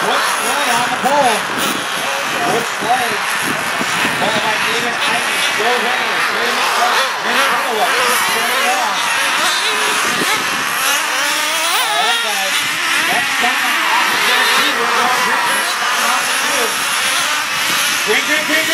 Which play? Ball by David Ivey. Joe Reyes. Three minute play. Minute runaway. Carry on. All right, guys. Next time. Going. Not two. Green, green, green, green, green.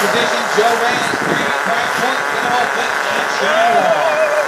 tradition, Joanne, three-point point, and all, and Sean